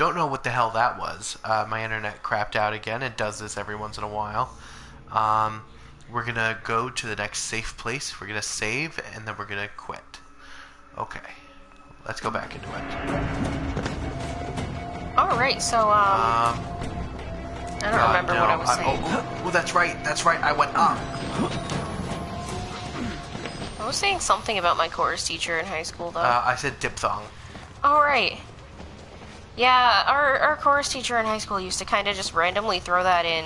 Don't know what the hell that was. Uh, my internet crapped out again. It does this every once in a while. Um, we're gonna go to the next safe place. We're gonna save, and then we're gonna quit. Okay. Let's go back into it. Alright, so, um, Um, I don't God, remember no. what I was saying. oh, oh, that's right. That's right. I went up. I was saying something about my chorus teacher in high school, though. Uh, I said diphthong. Alright. Yeah, our, our chorus teacher in high school used to kind of just randomly throw that in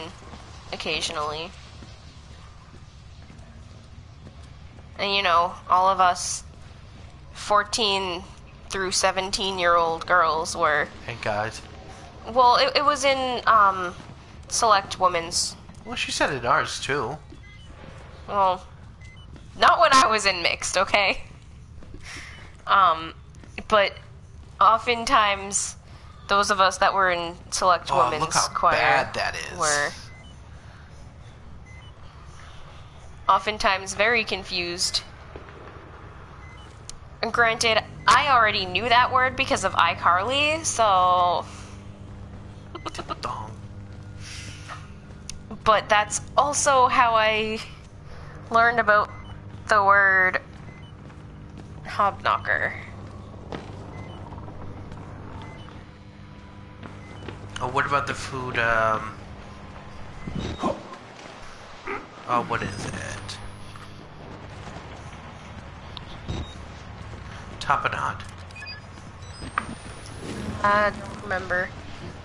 occasionally. And you know, all of us 14 through 17 year old girls were. Hey guys. Well, it, it was in um, select women's. Well, she said it ours too. Well, not when I was in mixed, okay? Um, but oftentimes, those of us that were in select Oh, women's look how choir bad that is. were oftentimes very confused. And granted, I already knew that word because of iCarly, so. But that's also how I learned about the word hobknocker. Oh, what about the food? Um. Oh, what is it? Tapenade. I don't remember.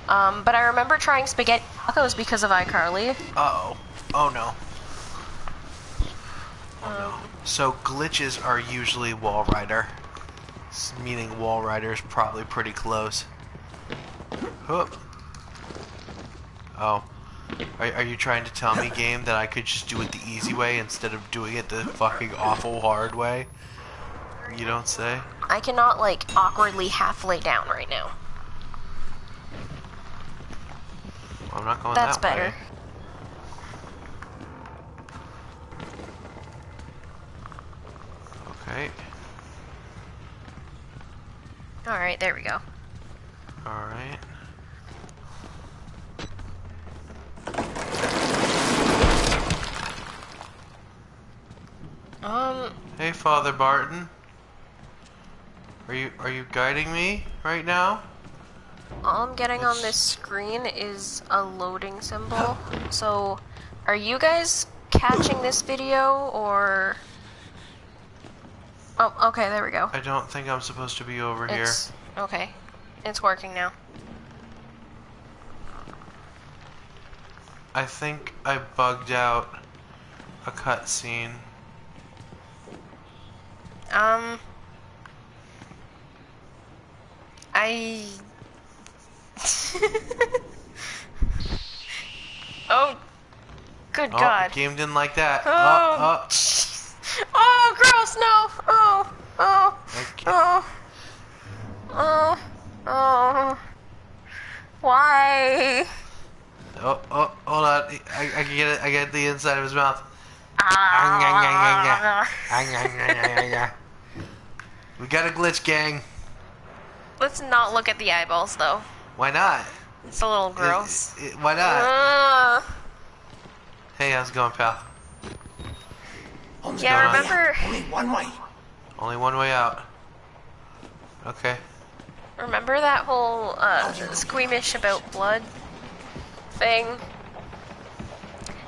Um, but I remember trying spaghetti tacos because of iCarly. Uh oh. Oh no. Oh no. So glitches are usually Walrider. Meaning Walrider is probably pretty close. Whoop. Oh. Are, are you trying to tell me, game, that I could just do it the easy way instead of doing it the fucking awful hard way? You don't say? I cannot, like, awkwardly half lay down right now. I'm not going That's that better. way. Okay. Alright, there we go. Alright. Um, Hey, Father Martin. Are you are you guiding me right now? all I'm getting on this screen is a loading symbol. So, are you guys catching this video, or... Oh, okay, there we go. I don't think I'm supposed to be over here. Okay. It's working now. I think I bugged out a cutscene. Um... I... oh, good Oh, God. game didn't like that. Oh. Oh, Oh, oh gross, no! Oh, oh, oh. Okay. oh, oh, oh. Why? Oh, oh, hold on. I, I can get it. I get the inside of his mouth. Ah. We got a glitch, gang. Let's not look at the eyeballs, though. Why not? It's a little gross. It- it- why not? Uh, Hey, how's it going, pal? yeah, going on? remember, Only one way. Only one way out. Okay. remember that whole uh, squeamish about blood thing?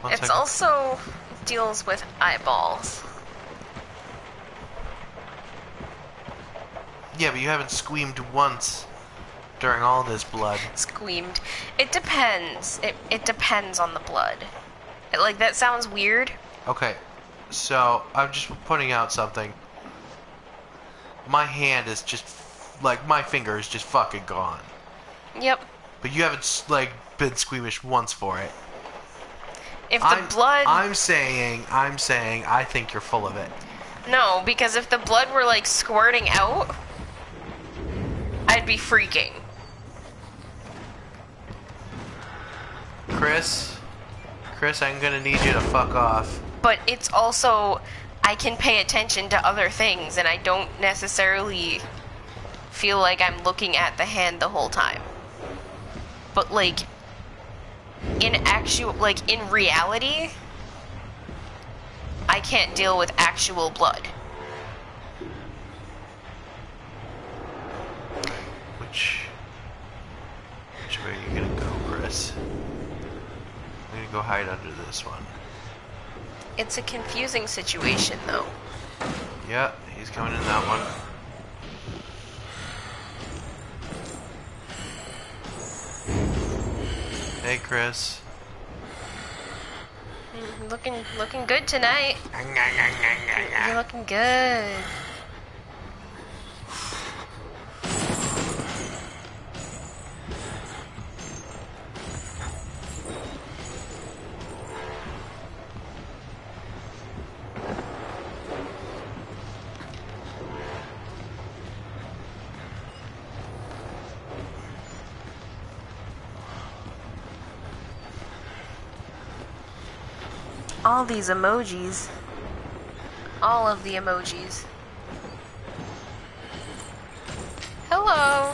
One It's second. also deals with eyeballs. Yeah, but you haven't squeamed once during all this blood. Squeamed. It depends. It it depends on the blood. It- like that sounds weird. Okay, so I'm just putting out something. My hand is just like my finger is just fucking gone. Yep. But you haven't like been squeamish once for it. If the I'm, blood I'm saying, I'm saying, I think you're full of it. No, because if the blood were like squirting out, I'd be freaking. Chris, Chris, I'm gonna need you to fuck off. But it's also I can pay attention to other things and I don't necessarily feel like I'm looking at the hand the whole time. but like in actual like in reality I can't deal with actual blood. Which which way are you gonna go, Chris? I'm gonna go hide under this one. It's a confusing situation though. Yeah, he's coming in that one. Hey, Chris. Mm, Looking looking good tonight. You're looking good. All these emojis. All of the emojis. Hello.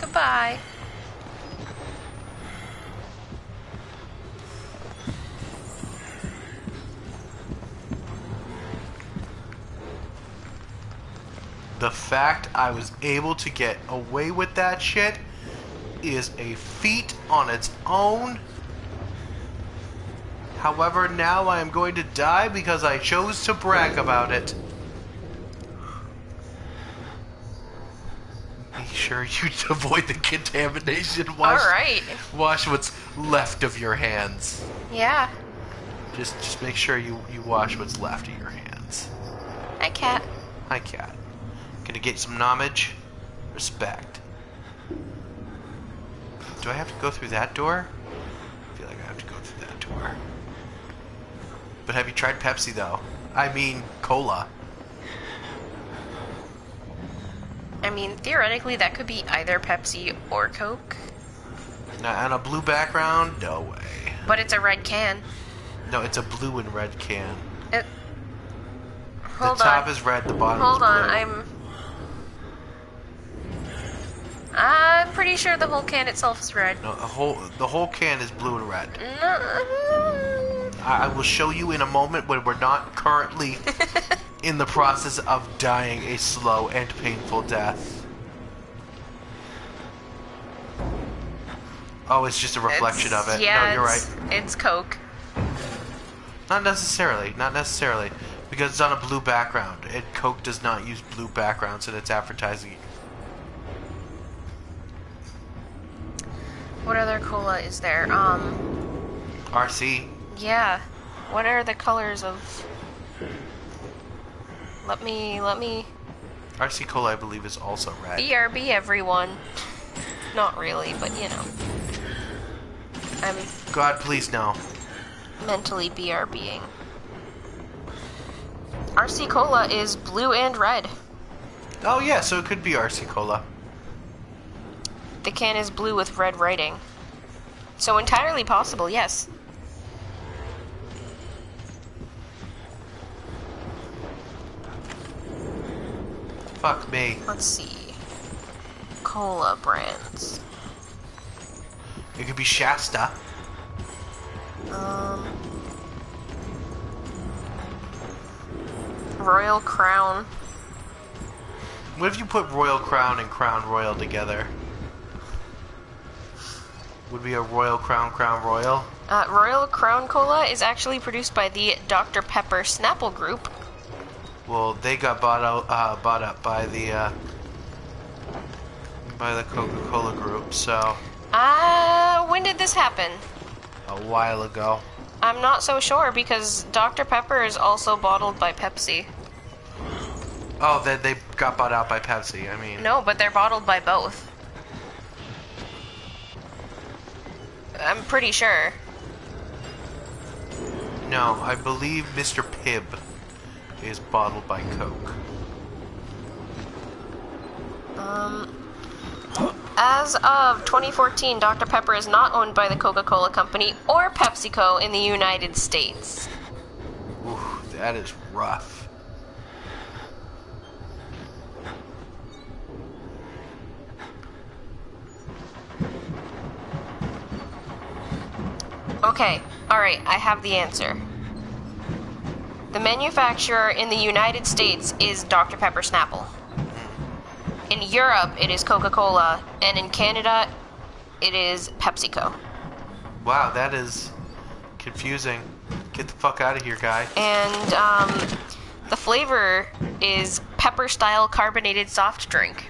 Goodbye. The fact I was able to get away with that shit is a feat on its own. However, now I am going to die because I chose to brag about it. Make sure you avoid the contamination. Wash, Alright. wash what's left of your hands. Yeah. Just, just make sure you, you wash what's left of your hands. Hi, cat. Hi, cat. Gonna get some homage? Respect. Do I have to go through that door? I feel like I have to go through that door. But have you tried Pepsi, though? I mean, cola. I mean, theoretically, that could be either Pepsi or Coke, Now, on a blue background? No way. but it's a red can. No, it's a blue and red can. It, The top on. is red, the bottom Hold is blue. on, I'm. I'm pretty sure the whole can itself is red. No, the whole, the whole can is blue and red. No. I, I will show you in a moment when we're not currently in the process of dying a slow and painful death. Oh, it's just a reflection It's- of it. Yeah, no, you're right. It's Coke. Not necessarily. Not necessarily. Because it's on a blue background. And Coke does not use blue backgrounds in its advertising. What other cola is there? Um, RC. Yeah. What are the colors of? Let me let me RC Cola, I believe, is also red. BRB everyone. Not really, but you know. I'm God, please no. mentally BRBing. RC Cola is blue and red. Oh, yeah, so it could be RC Cola. The can is blue with red writing. So entirely possible, yes. Fuck me. Let's see. Cola brands. It could be Shasta. Um, Royal Crown. What if you put Royal Crown and Crown Royal together? Would be a Royal Crown Crown Royal? Uh, Royal Crown Cola is actually produced by the Dr. Pepper Snapple Group. Well, they got bought out, uh, bought up by the uh, by the Coca-Cola group, so Uh, when did this happen? a while ago. I'm not so sure because Dr. Pepper is also bottled by Pepsi. Oh, they they got bought out by Pepsi. I mean, No, but they're bottled by both. I'm pretty sure. no, I believe Mr. Pibb is bottled by Coke? Um, as of 2014, Dr. Pepper is not owned by the Coca Cola Company or PepsiCo in the United States. Ooh, that is rough. Okay, alright, I have the answer. The manufacturer in the United States is Dr. Pepper Snapple. In Europe, it is Coca Cola, and in Canada, it is PepsiCo. Wow, that is confusing. Get the fuck out of here, guy. And um, the flavor is pepper style carbonated soft drink.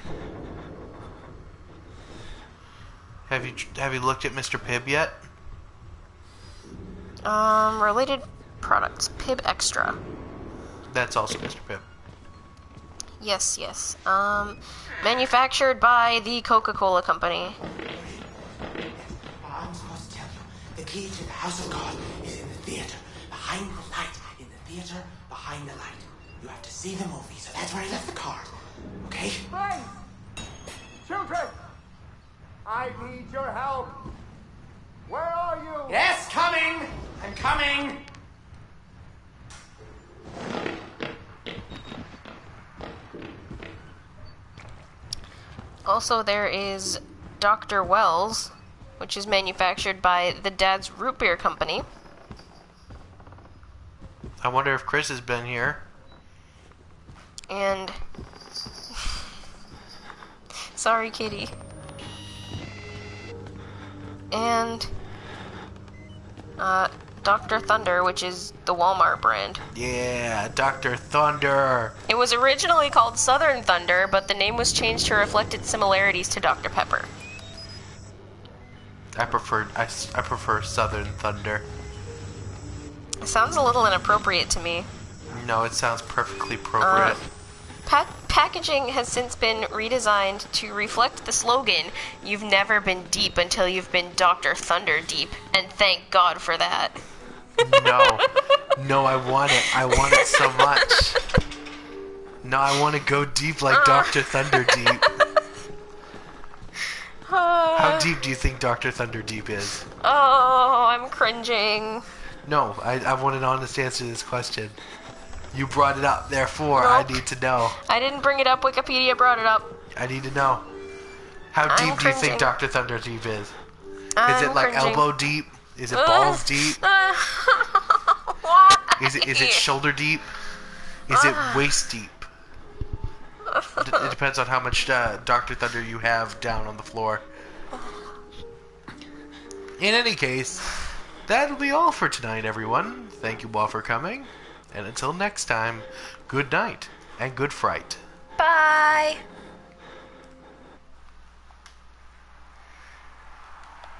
Have you have you looked at Mr. Pibb yet? Um, related products Pibb Extra. That's also Mr. Pibb. Yes, yes. Um, manufactured by the Coca Cola Company. I'm supposed to tell you, the key to the house of God is in the theater, behind the light. In the theater, behind the light. You have to see the movie, so that's where I left the card. Okay? Friends! Children! I need your help! Where are you? Yes, coming! I'm coming! Also, there is Dr. Wells, which is manufactured by the Dad's Root Beer Company. I wonder if Chris has been here. And. Sorry, kitty. And. Uh, Dr. Thunder, which is the Walmart brand. Yeah, Dr. Thunder. It was originally called Southern Thunder, but the name was changed to reflect its similarities to Dr. Pepper. I prefer I, I prefer Southern Thunder. It sounds a little inappropriate to me. No, it sounds perfectly appropriate. Uh, pa- packaging has since been redesigned to reflect the slogan, You've never been deep until you've been Dr. Thunder deep, and thank God for that. No, no, I want it. I want it so much. No, I want to go deep like ah. Dr. Thunder deep. Ah. How deep do you think Dr. Thunder deep is? Oh, I'm cringing. No, I, I want an honest answer to this question. You brought it up, therefore I need to know. I didn't bring it up, Wikipedia brought it up. I need to know. How I'm deep do you think. Dr. Thunder deep is? Is I'm it like cringing. elbow deep? Is it balls deep? Why? Is it is it shoulder deep? Is it waist deep? D- it depends on how much uh, Dr. Thunder you have down on the floor. In any case, that'll be all for tonight, everyone. Thank you all for coming, and until next time, good night and good fright. Bye.